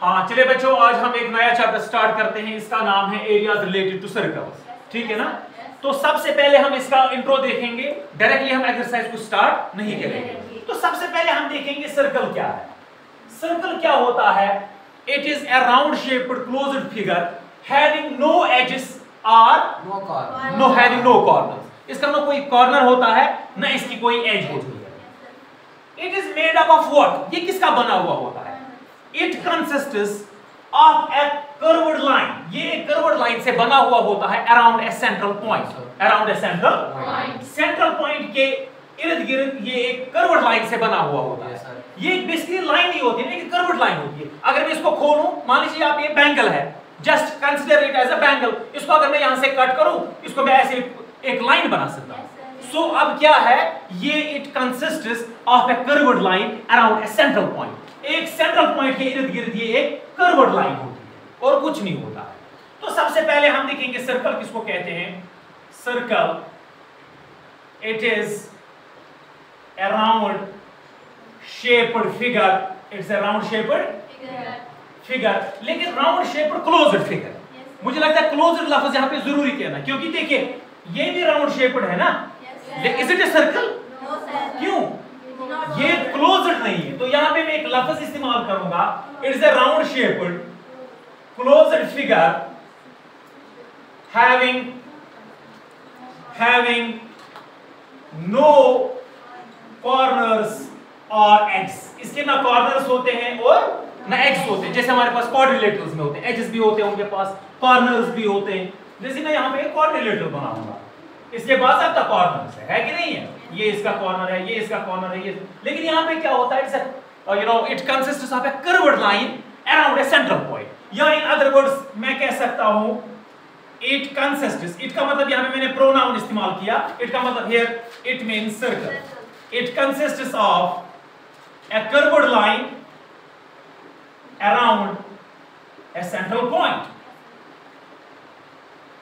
हाँ चले बच्चों आज हम एक नया चैप्टर स्टार्ट करते हैं। इसका नाम है एरियाज़ रिलेटेड टू सर्कल्स ठीक है ना? तो सबसे पहले हम इसका इंट्रो देखेंगे। डायरेक्टली हम एक्सरसाइज को स्टार्ट नहीं करेंगे। तो सबसे पहले हम देखेंगे सर्कल क्या है। सर्कल क्या होता है? It is a round shaped closed figure having no edges or no corner no having no corner इसका ना कोई कॉर्नर होता है ना इसकी कोई एज होती है। It is made up of what ये किसका बना हुआ होता है? It consists of a curved line ये एक कर्व्ड लाइन से बना हुआ होता है around a central point around a central Point. Central point के इर्द गिर्द ये एक कर्व्ड लाइन से बना हुआ होता है. ये एक बेसिकली लाइन नहीं होती है कर्व्ड लाइन होती है। अगर मैं इसको खोलूं मान लीजिए आप ये बैंगल है just consider it as a bangle इसको अगर मैं यहाँ से कट करूँ इसको मैं ऐसे एक लाइन बना सकता हूँ। सो अब क्या है? ये it consists of a curved line around a central point एक सेंट्रल पॉइंट के इर्द गिर्द ये एक कर्व्ड लाइन होती है और कुछ नहीं होता। है तो सबसे पहले हम देखेंगे सर्कल किसको कहते हैं? Circle it is shaped figure. It's a round shaped figure. लेकिन round shaped closed figure मुझे लगता है closed लफ्ज यहाँ पे ज़रूरी कहना क्योंकि देखिए ये भी राउंड shaped है ना? इज़ इट ए सर्कल क्यों? ये क्लोज्ड नहीं है। तो यहाँ पे मैं एक लफ्ज इस्तेमाल करूँगा। It's a round shaped closed figure having having no corners और एड्स इसके ना कॉर्नर्स होते हैं और ना एक्स होते हैं। जैसे हमारे पास क्वाड्रिलेटरल्स में होते हैं। एजेस भी होते हैं उनके पास कॉर्नर्स भी होते हैं। जैसे मैं यहाँ पे एक क्वाड्रिलेटरल बनाऊँगा। इसके पास आपका कॉर्नर्स है, कि नहीं है? ये इसका कॉर्नर है ये इसका कॉर्नर है ये लेकिन यहाँ पे क्या होता है it's you know it consists of a curved line around a central point या इन अदर वर्ड्स मैं कह सकता हूँ इट कंसिस्ट्स इट का मतलब यहाँ पे मैंने प्रोनाउन इस्तेमाल किया। इट का मतलब here it means circle it consists of a curved line around a central point.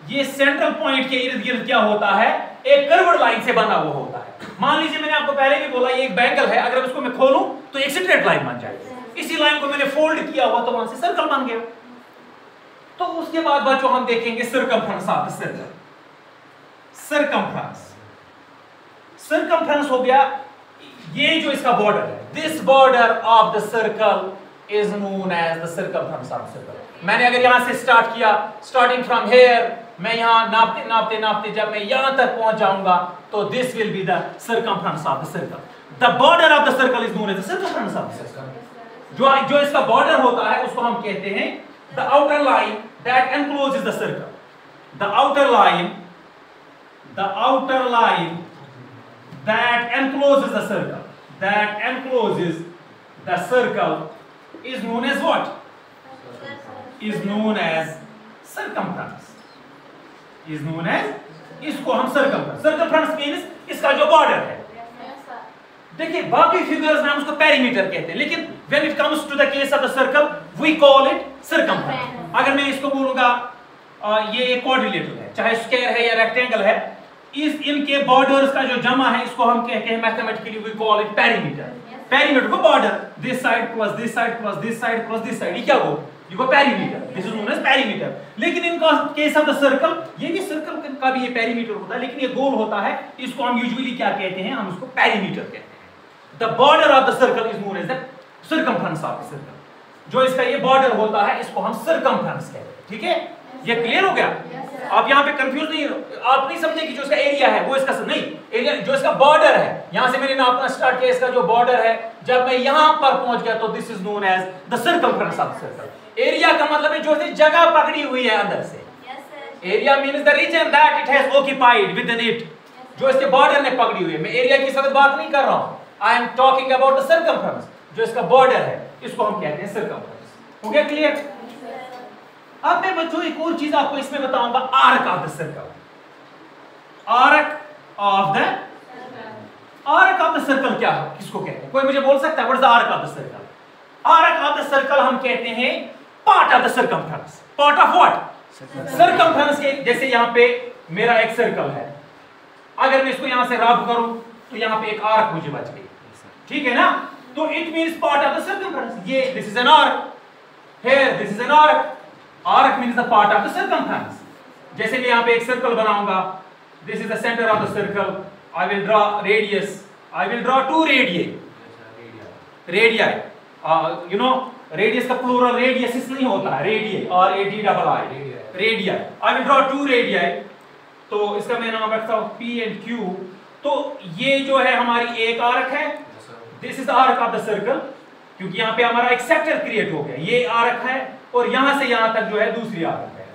ये सेंट्रल पॉइंट के इर्द गिर्द क्या होता है? एक कर्व्ड लाइन से बना हुआ होता है। मान लीजिए मैंने आपको पहले भी बोला, ये एक बैंगल है, अगर इसको मैं खोलूं तो एक स्ट्रेट लाइन बन जाएगी। इसी लाइन को मैंने फोल्ड किया हुआ तो वहाँ से सर्कल बन गया। तो उसके बाद बच्चों हम देखेंगे circumference of the circle circumference circumference हो गया, ये जो इसका बॉर्डर है। This border of the circle is known as the circumference of circle मैंने अगर यहाँ से स्टार्ट किया स्टार्टिंग फ्रॉम हेयर मैं यहाँ नापते नापते नापते जब मैं यहाँ तक पहुँच जाऊँगा तो this will be the circumference of the circle the border of the circle is known as the circumference of the circle जो जो इसका बॉर्डर होता है उसको हम कहते हैं the outer line that encloses the circle the outer line the outer line that encloses the circle. That encloses the circle is known as what? Is known as circumference. Is known as इसको हम circumference circumference means इसका जो border है। देखिए बाकी figures में हम उसको पेरीमीटर कहते हैं। लेकिन when it comes to the case of the circle we call it circumference अगर मैं इसको बोलूँगा ये एक क्वाड्रिलेटरल है चाहे स्क्वायर है या रेक्टेंगल है इस इनके बॉर्डर्स का जो जमा है इसको हम कहते हैं mathematically we call it perimeter perimeter को border this side plus this side plus this side plus this side ये क्या हो? ये को perimeter this is known as perimeter लेकिन इनका केस ऑफ़ द सर्कल ये भी सर्कल का भी ये पेरीमीटर होता है, लेकिन ये गोल होता है, इसको हम यूजुअली क्या कहते हैं? हम इसको पेरीमीटर कहते हैं. The border of the circle is known as the circumference of the circle जो इसका ये बॉर्डर होता है, इसको हम सर्कमफेरेंस कहते हैं, ठीक है? ये क्लियर हो गया? आप यहाँ पे कंफ्यूज नहीं आप नहीं समझे कि जो इसका एरिया है वो इसका नहीं एरिया जो इसका बॉर्डर है यहाँ से मैंने नापना स्टार्ट किया इसका जो बॉर्डर है जब मैं यहाँ पर पहुँच गया तो this is known as the circumference of circle area का मतलब है जो जगह पकड़ी हुई है अंदर से। Area means the region that it has occupied within it जो इसके बॉर्डर ने पकड़ी हुई है। मैं एरिया की सख्त बात नहीं कर रहा हूँ। I am talking about the circumference जो इसका बॉर्डर है इसको हम कहते हैं सर्कमफ्रेंस हो गया क्लियर अब मैं बच्चों एक और चीज़ आपको इसमें बताऊँगा arc of the circle arc of the arc of the circle क्या है? किसको कहते हैं? कोई मुझे बोल सकता है what is the arc of the circle arc of the circle हम कहते हैं part of the circumference part of what circumference के जैसे यहाँ पे मेरा एक सर्कल है। अगर मैं इसको यहाँ से रब करूँ तो यहाँ पे एक आर्क मुझे बच गई। ठीक है ना? तो it means part of the circumference ये this is an arc here this is an arc. Arc means the part of the circumference जैसे मैं यहाँ पे एक सर्कल बनाऊँगा is the center of the circle I will draw radius I will draw two radii radii uh, you know radius का plural radius नहीं होता है radii और a d double i radii I will draw two radii तो इसका मैं नाम रखता हूँ P and Q तो ये जो है हमारी एक आर्क है this is arc of the circle क्योंकि यहाँ पे हमारा एक सेक्टर क्रिएट हो गया ये आर्क है और यहाँ से यहाँ तक जो है दूसरी आर्क है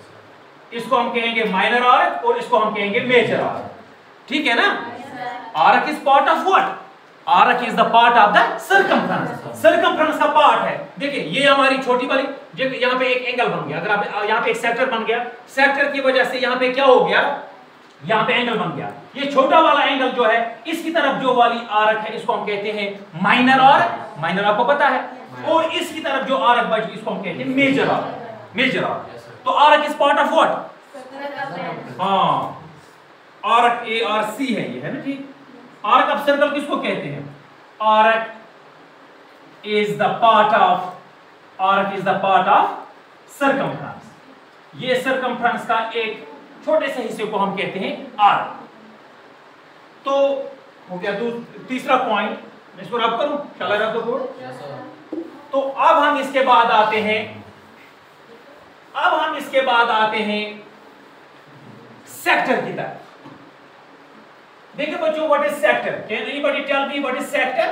इसको। हम कहेंगे माइनर आर्क और इसको हम कहेंगे मेजर आर्क ठीक है ना? Arc is part of what arc is the part of the circumference circumference का पार्ट है। देखिए, ये हमारी छोटी वाली यहाँ पे एक एंगल बन गया। अगर आप यहाँ पे एक सेक्टर बन गया। सेक्टर की वजह से यहाँ पे क्या हो गया? यहाँ पे एंगल बन गया। ये छोटा वाला एंगल जो है, इसकी तरफ़ जो वाली आरक है, इसको हम कहते हैं माइनर आरक। माइनर आपको पता है। और इसकी तरफ़ जो आरक बची इसको हम कहते हैं मेजर आरक। Major arc. तो arc is part of what हाँ। आरक ए आर सी है ये है ना ठीक आरक ऑफ़ सर्कल किसको कहते हैं? Arc is the part of arc is the part of circumference ये सर्कमफ्रेंस का एक छोटे से हिस्से को हम कहते हैं आर तो हो गया तीसरा पॉइंट मैं इसको रब करूँ? चला रहा तो बोर्ड तो अब हम इसके बाद आते हैं। अब हम इसके बाद आते हैं सेक्टर की तरफ़। देखिए बच्चों what is sector can anybody tell me what is sector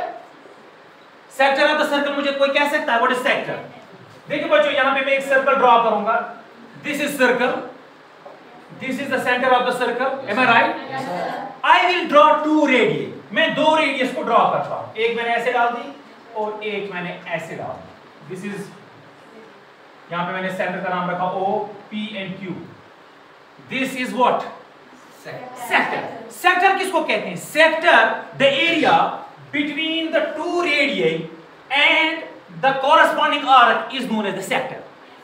sector of the circle मुझे कोई कह सकता है व्हाट इज़ सेक्टर देखिए बच्चों यहाँ पे मैं एक सर्कल ड्रॉ करूँगा। This is circle this is center of the circle. Am i right? Yes, i will draw two radii मैं दो रेडियस को ड्रॉ करता हूँ। एक मैंने ऐसे डाल दी और एक मैंने ऐसे डाल। दिस इज़ यहाँ पे मैंने सेंटर का नाम रखा O P and Q this is what sector sector किसको कहते हैं? Sector the area between the two radii and the corresponding arc is known as the sector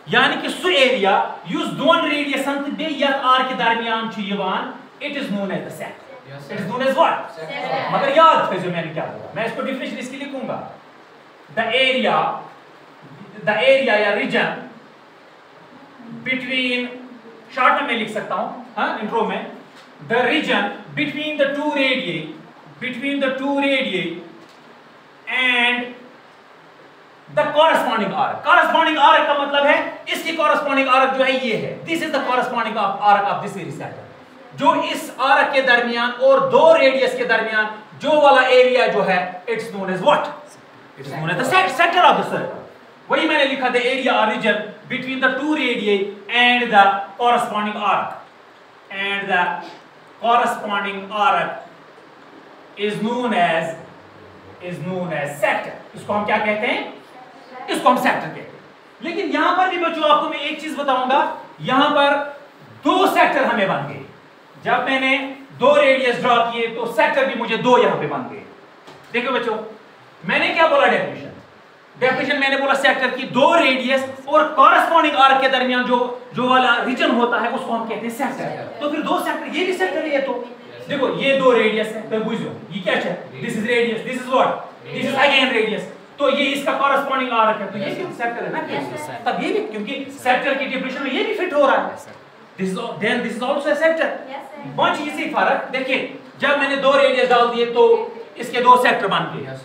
यानी कि सु एरिया युस दोन रेडियसन तो बे यत आर के दरमियान छु यवान it is known as the sector it is known as what मगर याद थो मैंने क्या बोला? मैं इसको डेफिनेशन इसकी लिखूँगा द एरिया द एरिया या रीजन बिटवीन शॉर्ट में लिख सकता हूँ, हाँ इंट्रो में the region between the two radii between the two radii and the corresponding arc corresponding arc का मतलब है, इसकी कॉरस्पॉन्डिंग आर्क जो है ये है. This is the corresponding arc of this series जो इस आर्क के दरमियान और दो रेडियस के दरमियान जो वाला एरिया जो है it's known as what it's known as the centre of the circle वही मैंने लिखा द एरिया और region between the two radii and the corresponding arc and the corresponding arc is known as is known as sector इसको हम क्या कहते हैं? इसको हम सेक्टर कहते हैं. लेकिन यहाँ पर भी बच्चों, आपको मैं एक चीज़ बताऊँगा। यहाँ पर दो सेक्टर हमें बन गए। जब मैंने दो रेडियस ड्रॉ किए तो सेक्टर भी मुझे दो यहाँ पे बन गए। देखो बच्चों मैंने क्या बोला डेफिनेशन डेफिनेशन मैंने बोला सेक्टर की दो रेडियस और कॉरेस्पॉन्डिंग आर्क के दरमियान जो जो वाला रीजन होता है उसको हम कहते हैं सेक्टर तो फिर दो सेक्टर ये भी सेक्टर है तो। देखो ये दो रेडियस है तो बुझो ये क्या है? This is radius this is what this is again radius तो ये इसका कॉरेस्पॉन्डिंग आ रखा है तो ये भी सेक्टर है ना? तब ये भी क्योंकि सेक्टर की डिफिनेशन में ये भी फिट हो रहा है। This is then this is also a sector पाँच इसी फ़र्क देखिए जब मैंने दो रेडियस डाल दिए तो इसके दो सेक्टर बन गए।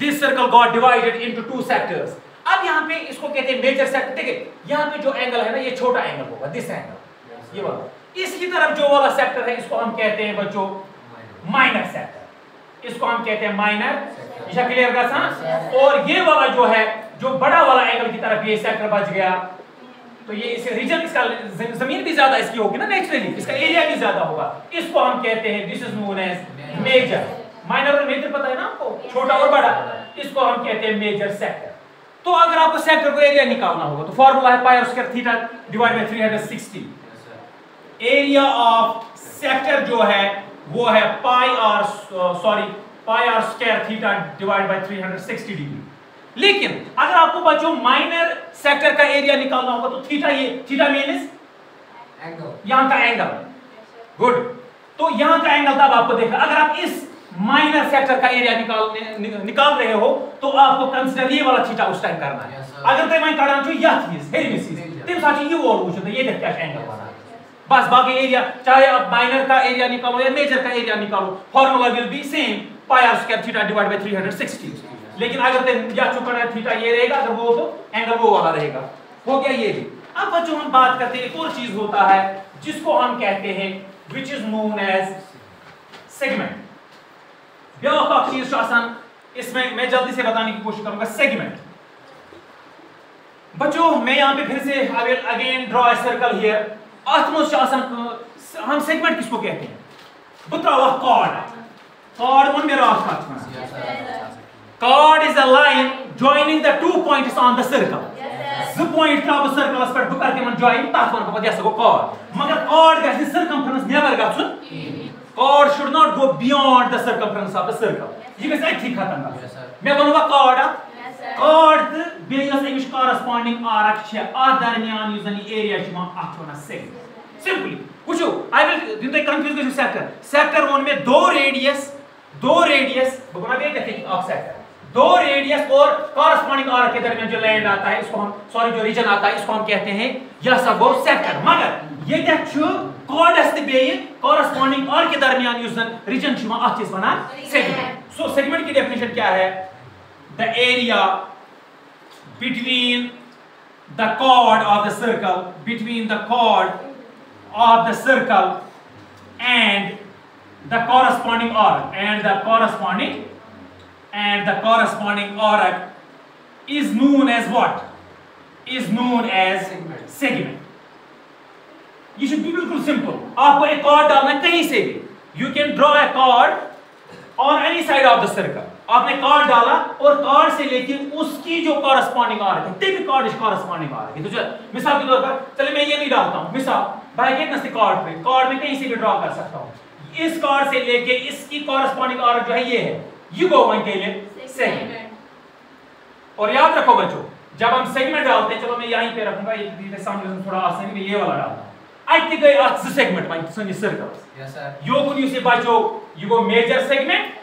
This circle got divided into two sectors अब यहाँ पे इसको कहते हैं मेजर सेक्टर देखिए यहाँ पे जो एंगल है ना ये छोटा एंगल होगा दिस एंगल ये वाला। इसकी तरफ़ जो वाला सेक्टर है इसको हम कहते हैं बच्चों माइनर सेक्टर इसको हम कहते हैं माइनर ईशा क्लियर का सा और ये वाला जो है जो बड़ा वाला एंगल की तरफ़ ये सेक्टर बच गया। तो ये इस रीजन इसका ज़मीन भी ज़्यादा इसकी होगी ना नेचुरली इसका एरिया भी ज़्यादा होगा। इसको हम कहते हैं this is known as major minor और मेजर पता है ना आपको? छोटा और बड़ा। इसको हम कहते हैं मेजर सेक्टर तो अगर आपको सेक्टर को एरिया निकालना होगा तो फार्मूला है pi square theta divide by 360 area of sector जो है वो है pi R sorry pi R square theta divide by 360 degree लेकिन अगर आपको बच्चों माइनर सेक्टर का एरिया निकालना होगा तो थीटा ये थीटा मींस एंगल यहाँ का एंगल गुड तो यहाँ का एंगल तब आपको देखा अगर आप इस माइनर सेक्टर का एरिया निकाल निकाल रहे हो तो आपको कंसीडर ये वाला थीटा उस टाइम करना है। अगर तुम कड़ान छु यह चीज़ हेरी चीज़ तम साथ ये और वुचन ये देख क्या एंगल बना। बस बाकी एरिया चाहे आप माइनर का एरिया निकालो या मेजर का एरिया निकालो formula will be same pi R square theta divide by 360 लेकिन अगर तुम या चुका थीटा ये रहेगा अगर वो तो एंगल वो वाला रहेगा। हो गया ये भी। अब बच्चों हम बात करते हैं एक और चीज़ होता है जिसको हम कहते हैं which is known as segment चीज़ आसान इसमें मैं जल्दी से बताने की कोशिश करूँगा सेगमेंट बच्चों मैं यहाँ पे फिर से I will again draw a circle here आसान हम सेगमेंट किसको कहते हैं? बुतरा कॉर्ड कॉर्ड मन मेरा अथ Yes, sir. Chord is a line joining the two points on the circle. Zı point का बस सर्कलस पर बुकर के मन join तथ वन को यस गो chord मगर chord गस circumference never गछुन chord should not go beyond the circumference of the circle ये गस अथि खत्म Yes, sir. मैं वनुवा chord chord त बे यस अमिश corresponding arc छ आ दरमियान युस जन एरिया छ वन अथ वन segment simply वुचो आई विल दिन ते कंफ्यूज गयो सेक्टर सेक्टर वन में दो रेडियस दो रेडियस बगुना बे देखें ऑफ़ सेक्टर दो रेडियस और कॉरस्पॉन्डिंग आर्क के दरमियान जो लैंड आता है इसको हम सॉरी जो रीजन आता है इसको हम कहते हैं यह सब वो सेक्टर मगर ये क्या छु कॉर्डस ते बे कॉरस्पॉन्डिंग आर्क के दरमियान युस जन रीजन छु वन अथ वना सेगमेंट सो सेगमेंट की डेफिनेशन क्या है? The area between the chord of the circle between the chord of the circle and the corresponding arc and the corresponding and the corresponding arc is known as what? Is known as Segment. segment. ये should be बिल्कुल simple आपको एक chord डालना कहीं से भी. You can draw a chord on any side of the circle आपने chord डाला और कॉर्ड से लेके उसकी जो कॉरस्पॉन्डिंग आ है टिप कॉर्ड इज़ कॉरस्पॉन्डिंग आ है. तो चल मिसाल के तौर पर चलिए मैं ये नहीं डालता हूँ. मिसाल भाई के नस्ती कॉर्ड पे कॉर्ड में कहीं से भी ड्रॉ कर सकता हूँ. इस कॉर्ड से लेके इसकी कॉरस्पॉन्डिंग आर्क जो है ये है. यू गो वन के लिए सेगमेंट और याद रखो बच्चों जब हम सेगमेंट डालते हैं चलो मैं यहीं पे रखूँगा ये ये सामने से थोड़ा आसान है ये वाला डालता हूँ। आई गई अथ ज सेगमेंट वन सनी सर्कल्स Yes, sir. यो कुन युसे बच्चों यू गो major segment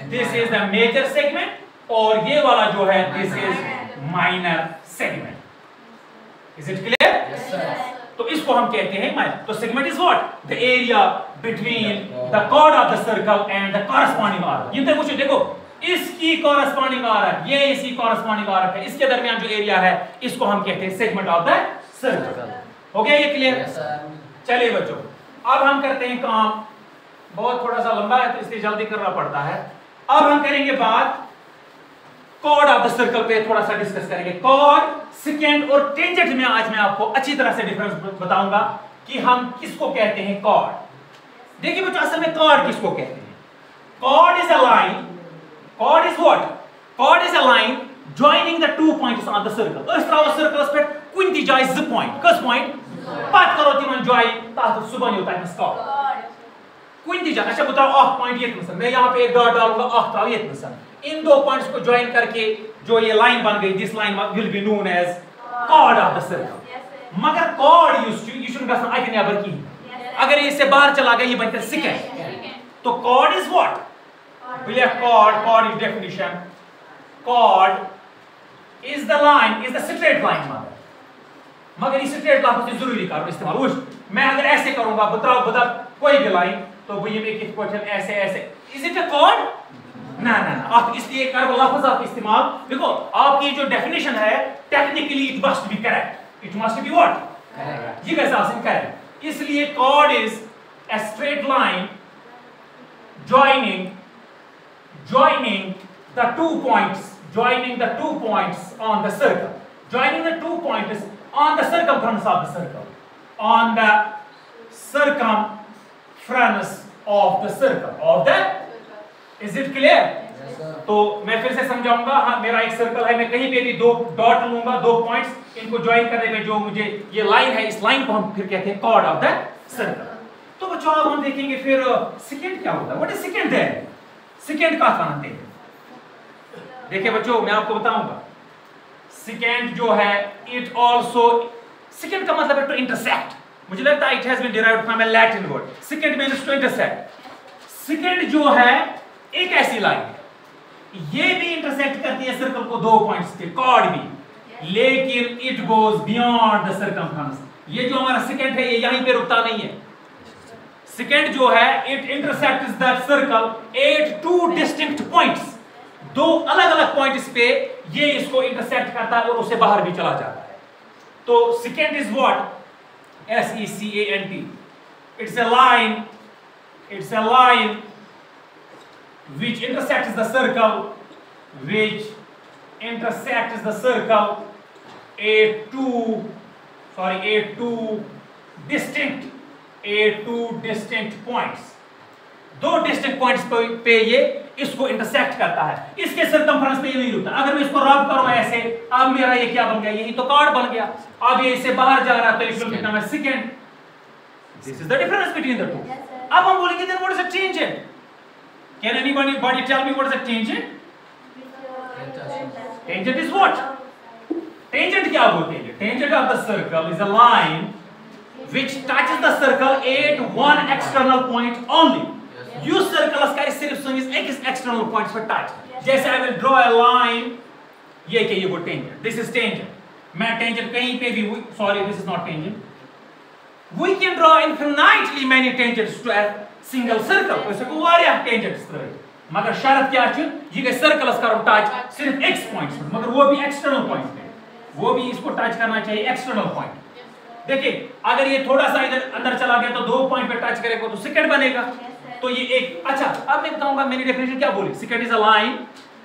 And this minor. Is the major segment और ये वाला जो है this is minor segment is it clear इसको हम कहते हैं माइनर तो segment is what the area between the chord of the circle and the corresponding arc ये देखो मुझे देखो इसकी कॉरस्पॉन्डिंग आर्क ये इसकी कॉरस्पॉन्डिंग आर्क है। इसके दरमियान जो एरिया है इसको हम कहते हैं सेगमेंट ऑफ़ द सर्कल हो गया ये क्लियर चलिए बच्चों अब हम करते हैं काम। बहुत थोड़ा सा लंबा है तो इसलिए जल्दी करना पड़ता है। अब हम करेंगे बात कॉर्ड ऑफ़ द सर्कल पे थोड़ा सा डिस्कस करेंगे। कॉर्ड सेकेंड और टेंजेंट में आज मैं आपको अच्छी तरह से डिफरेंस बताऊँगा कि हम किसको कहते हैं कॉर्ड देखिए बच्चों, असल में कॉर्ड किसको कहते हैं? Chord is a line chord is what chord is a line joining the two points on the circle. अस त्राव सर्कलस पे कुन ती जाय ज पॉइंट कस पॉइंट पात करो तिमन जॉइन तात सुबन होता है कॉर्ड कुन ती अच्छा बताओ पॉइंट ये मसन मैं यहाँ पे एक डॉट डालूँगा त्राव ये मसन इन दो पॉइंट्स को ज्वाइन करके जो ये लाइन बन गई this line will be known as chord of the circle मगर कॉर्ड गसन नेवर अगर ये इससे बाहर चला गया ये सिकेंड तो chord is what we have chord chord is definition. Chord is the line is the straight line मगर मगर इस स्ट्रेट लाइन ज़रूरी करो इस्तेमाल। उस मैं अगर ऐसे करूँगा बताओ बता कोई भी लाइन तो भैया मैं किस क्वेश्चन ऐसे ऐसे। इज़ इट अ कॉड ना ना आप इसलिए कर वो लफ्ज आप इस्तेमाल। देखो आपकी जो डेफिनेशन है technically it must be correct it must be what ये कैसे आसिम कह इसलिए code is a straight line joining joining the two points joining the two points on the circle joining the two points on the circle of the circle on the circum of the circle. Of the? Is it clear? Yes, sir. तो मैं फिर से समझाऊँगा हाँ मेरा एक circle है मैं कहीं पे भी दो डॉट लूँगा दो पॉइंट्स इनको ज्वाइन करने में जो मुझे ये लाइन है इस लाइन को हम फिर कहते हैं कॉर्ड ऑफ़ द सर्कल तो बच्चों अब हम देखेंगे फिर सेकंड क्या होता है? व्हाट इज़ सेकंड है सेकंड का बनाते हैं देखिए बच्चों मैं आपको बताऊँगा। सेकंड जो है इट आल्सो सेकंड का मतलब है टू इंटरसेक्ट मुझे लगता है it has been derived from a Latin word secant means to intersect secant जो है एक ऐसी लाइन है ये भी इंटरसेक्ट करती है सर्कल को दो पॉइंट्स के कॉर्ड भी. लेकिन it goes beyond the circumference ये जो हमारा सेकंड है ये यहीं पे रुकता नहीं है. सेकंड जो है it intersect that circle at two distinct points दो अलग अलग पॉइंट्स पे ये इसको इंटरसेक्ट करता है और उसे बाहर भी चला जाता है. तो secant is what S E C A N T it's a line it's a line which intersects the circle which intersects the circle a two sorry a two distinct a two distinct points दो distinct points पे, पे ये इसको intersect करता है। इसके circumference पे ये नहीं रुकता। अगर मैं इसको रब करूँ ऐसे अब मेरा ये क्या बन गया? यही तो कार्ड बन गया। अब ये इससे बाहर जा रहा है तो it will become a secant this is the difference between the two अब हम बोलेंगे then what is a tangent Can anybody body tell me what is a tangent? Tangent is what? Tangent क्या बोलते हैं? Tangent of the circle is a line which touches the circle at one external point only. उस circle का सिर्फ़ सुनिस एक external points पर touch. जैसे I will draw a line. ये क्या, ये वो tangent. This is tangent. मैं tangent कहीं पे भी sorry, this is not tangent. We can draw infinitely many tangents to a single circle तो इसको वारिया टेंजेंट्स तरह मगर शर्त क्या छ ये गए सर्कलस करो टच सिर्फ़ एक्स पॉइंट्स पर. मगर वो भी एक्सटर्नल पॉइंट पे वो भी इसको टच करना चाहिए एक्सटर्नल पॉइंट देखिए, अगर ये थोड़ा सा इधर अंदर चला गया तो दो पॉइंट पे टच करेगा तो सेकंड बनेगा. तो ये एक अच्छा अब मैं बताऊँगा मैंने डेफिनेशन क्या बोली? Secant is a line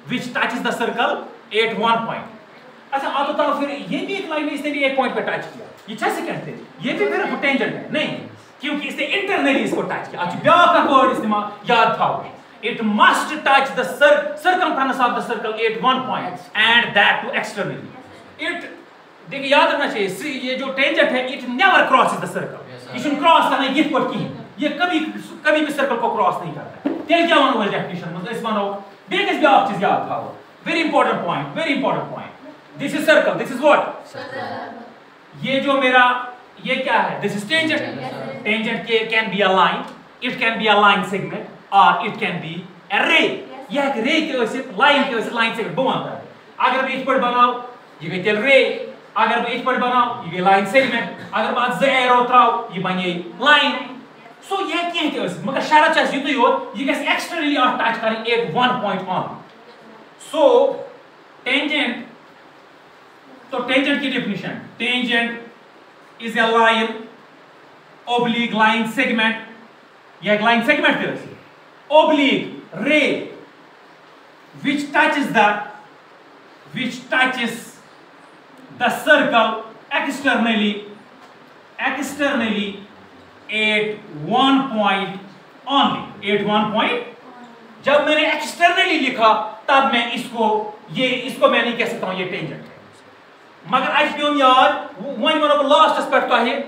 which touches the circle at one point अच्छा आप बताओ फिर ये भी एक लाइन है इसने भी एक पॉइंट पे टच किया। ये छह सेकंड थे। ये भी फिर टेंजेंट है। नहीं क्योंकि इसने इंटरनली इसको टच किया। अच्छा ब्याह वर्ड इस्तेमाल याद था it must touch the cir circumference of the circle at one point and that to externally. It देखिए याद रखना चाहिए। ये जो टेंजेंट है it never crosses the circle ये क्रॉस करना ये पर की ये कभी कभी भी सर्कल को क्रॉस नहीं करता तेल क्या वाली डेफिनेशन मतलब इस मानो बेगस भी आप चीज़ याद था very important point very important point this is circle this is what ये जो मेरा ये क्या है? This is tangent tangent can be a line it can be a line segment or it can be a ray. यह एक रे के वजह से लाइन के वजह से लाइन सेगमेंट बनता है। अगर मैं इस पर बनाओ ये गई तेल रे अगर मैं इस पर बनाओ ये गई लाइन सेगमेंट अगर मैं ज एरो त्राओ ये बने लाइन सो यह क्या है मगर ये एक्सटर्नली टच करें at one point on so तो a line oblique line segment यह एक line segment है वैसे oblique ray which touches the which touches the circle externally externally at one point only. at one point? जब मैंने externally लिखा, तब मैं इसको, ये, इसको मैं नहीं कह सकता हूँ, ये टेंजेंट है। मगर आज पे याद one one of last aspect है।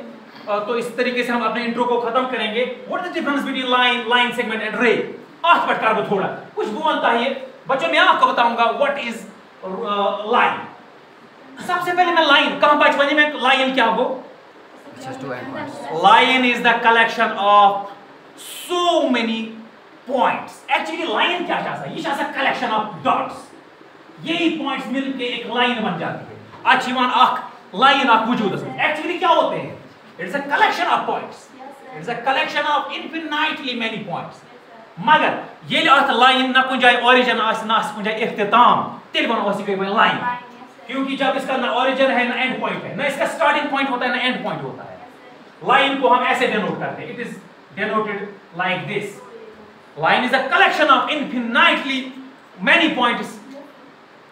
तो इस तरीके से हम अपने इंट्रो को खत्म करेंगे। What is the difference between line line segment and ray आज पर कर थोड़ा। कुछ बोलता है। बच्चों, मैं आपको बताऊँगा व्हाट इज़ लाइन सबसे पहले मैं लाइन कहाँ बचपन में लाइन क्या हो line is the collection of so many points actually line क्या चाहता है ये चाहता कलेक्शन ऑफ़ डॉट्स यही पॉइंट्स मिलके एक लाइन बन जाती है। अच्छी वन लाइन अख वजूद एक्चुअली क्या होते हैं? It's a collection of points. It's a collection of infinitely many points. मगर, ये अत लाइन ना कुछ जाए ओरिजिन ना कुछ जाए इख्तिताम। तेल बनो वसी कोई लाइन क्योंकि जब इसका ना ओरिजिन है, ना एंड पॉइंट है, ना इसका स्टार्टिंग पॉइंट होता है, ना एंड पॉइंट होता है। लाइन को हम ऐसे डिनोट करते हैं। It is denoted like this line is a collection of infinitely many points,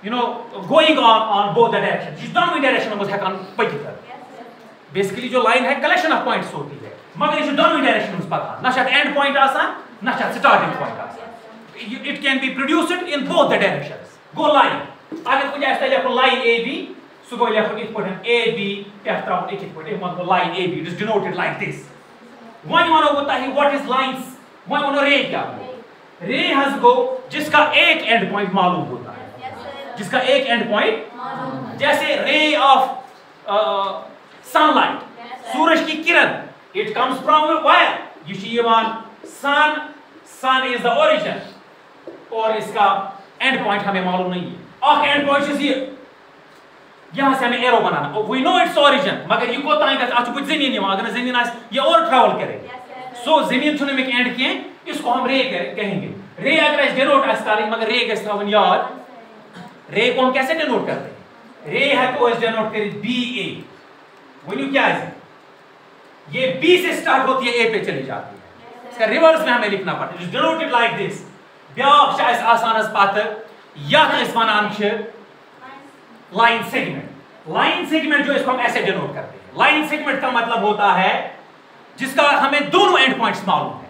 you know, going on on both the directions. You don't direction was hekan pakitar basically जो line है collection of points होती है। मगर ये दोनों direction में पता ना शायद एंड पॉइंट आसान, ना शायद स्टार्टिंग पॉइंट आसान। It can be produced in both the directions go line अगर कुछ है आपको line A B so go left it point A B F ट्राउन एक point one line A B it is denoted like this one होता है what is lines one one ray क्या रे has गो जिसका एक एंड पॉइंट मालूम होता है जिसका एक एंड पॉइंट जैसे रे ऑफ़ sunlight. सूरज की किरण sun. Is the origin. और इसका एंड पॉइंट हमें मालूम नहीं है अख एंड पॉइंट ये यहाँ हमें एरो बनाना। वी नो इट्स ओरिजिन मगर ये को ताई ज़मीन अगर ज़मीन ये और ट्रैवल करे। सो ज़मीन छुन एंड किए इसको हम रे कहेंगे। रे अगर डिनोट आस मगर रे थवन याद रे को हम कैसे डिनोट करते रे है तो डिनोट कर बी ए वही क्या ये बी से स्टार्ट होती है ए पे चली जाती है। इसका रिवर्स में हमें लिखना पड़ता है। डिनोटेड लाइक दिस ब्याख पत यथ वनान लाइन सेगमेंट। लाइन सेगमेंट जो इसको हम ऐसे डिनोट करते हैं। लाइन सेगमेंट का मतलब होता है जिसका हमें दोनों एंड पॉइंट्स मालूम है।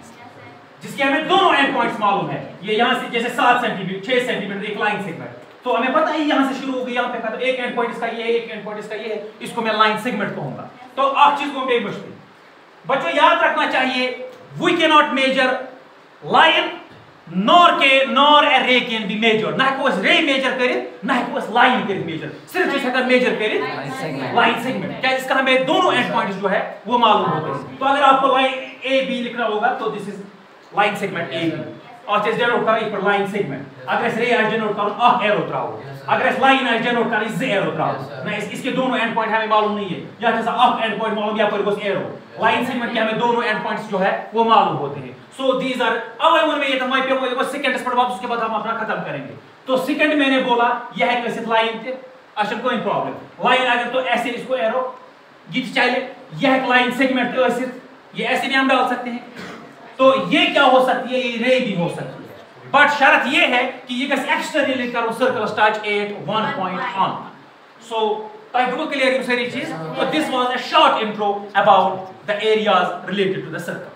जिसके हमें दोनों एंड पॉइंट्स मालूम है। ये यहाँ से जैसे सात सेंटीमीटर छह सेंटीमीटर एक लाइन सेगमेंट। तो हमें पता है यहाँ से शुरू हो गई यहाँ पे खत्म एक एंड पॉइंट इसका ये एक एंड पॉइंट इसका ये है। इसको मैं लाइन सेगमेंट कहूँगा। तो आप चीज़ को बेमुश्किल बच्चों, याद रखना चाहिए we can not measure line nor के nor a ray can be major ना हेको रे मेजर कर ना हेको लाइन कर मेजर सिर्फ़ जिस हेकर मेजर कर लाइन सेगमेंट क्या इसका हमें दोनों एंड पॉइंट्स जो है वो मालूम होते हैं तो अगर आपको लाइन ए बी लिखना होगा तो this is line segment A B और इस डिनोट कर पर लाइन सेगमेंट अगर इस रे आज डिनोट कर अ एरो त्राओ अगर इस लाइन आज डिनोट कर इस एरो त्राओ ना इस इसके दोनों एंड पॉइंट हमें मालूम नहीं है। या जैसा अ एंड पॉइंट मालूम या पर बस एरो लाइन सेगमेंट के हमें दोनों एंड पॉइंट्स जो है वो मालूम होते हैं। सो दीस आर अब हम उनमें ये तो मैं पे वो सेकंड्स पर वापस उसके बाद हम अपना खत्म करेंगे। तो सेकंड मैंने बोला यह है कैसे लाइन थे अच्छा कोई प्रॉब्लम लाइन अगर तो ऐसे इसको एरो ये चाहिए। यह लाइन सेगमेंट तो ऐसे ये ऐसे भी हम डाल सकते हैं। तो ये क्या हो सकती है? ये रे भी हो सकती है। बट शर्त ये है कि ये गस एक्सटर्नली करो circle start at one point on so ताकि तुमको क्लियर यम सारी चीज़ तो this was a short intro about the areas related to the circle